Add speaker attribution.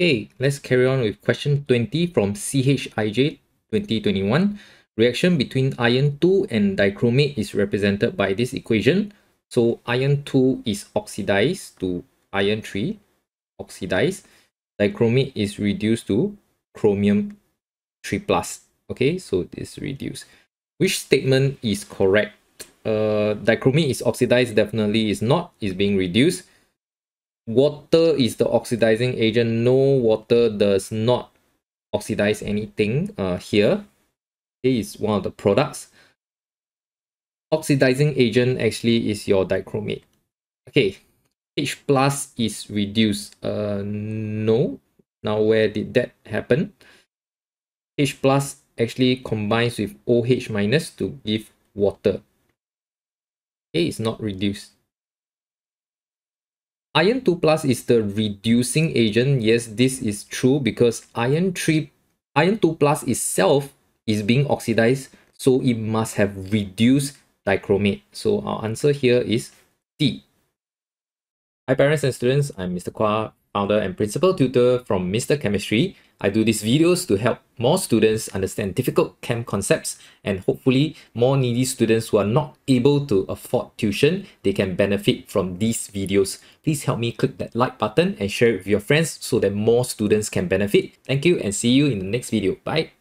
Speaker 1: Okay, let's carry on with question 20 from CHIJ 2021. Reaction between iron 2 and dichromate is represented by this equation. So iron 2 is oxidized to iron 3, oxidized. Dichromate is reduced to chromium 3 plus. Okay, so this reduced. Which statement is correct? Uh, dichromate is oxidized, definitely is not, is being reduced water is the oxidizing agent. No water does not oxidize anything uh, here. It is one of the products. Oxidizing agent actually is your dichromate. Okay H plus is reduced. Uh no. Now where did that happen? H plus actually combines with OH minus to give water. Okay it's not reduced Iron 2 plus is the reducing agent. Yes, this is true because iron 3, iron 2 plus itself is being oxidized, so it must have reduced dichromate. So our answer here is D. Hi parents and students, I'm Mr. Kwa, founder and principal tutor from Mr. Khemistry. I do these videos to help more students understand difficult chem concepts and hopefully more needy students who are not able to afford tuition, they can benefit from these videos. Please help me click that like button and share it with your friends so that more students can benefit. Thank you and see you in the next video. Bye.